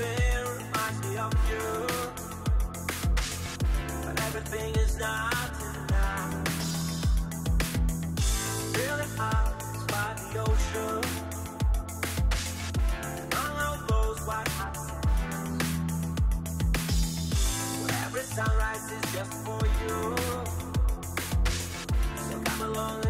everything reminds me of you. But everything is not enough. Feeling hot by the ocean. And All those white hot Every sunrise is just for you. So come along.